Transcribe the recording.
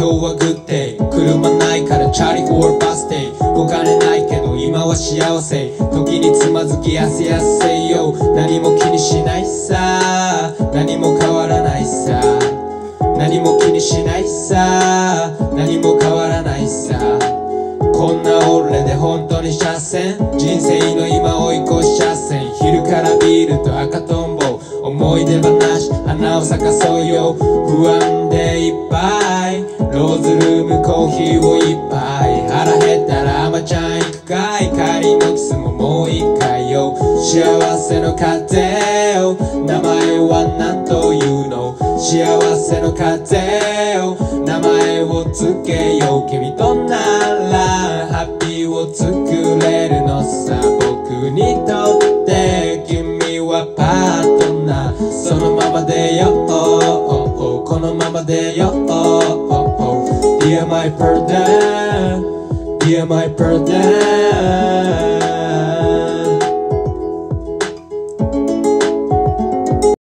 今日はグッデイ。車ないからチャリオールバスデイ。お金ないけど今は幸せ。時につまずきやせやせよ。何も気にしないさ。何も変わらないさ。何も気にしないさ。何も変わらないさ。こんな俺で本当に車線。人生の今追い越し車線。昼からビールと赤とんぼ。思い出話花を咲かそうよ。不安でいっぱい。ローズルームコーヒーを一杯腹減ったら甘ちゃん行くかい帰りのキスももう一回よ幸せの風を名前は何というの幸せの風を名前をつけよう君とならハッピーを作れるのさ僕にとって君はパートナーそのままでよこのままでよ Dear my pardon Dear my pardon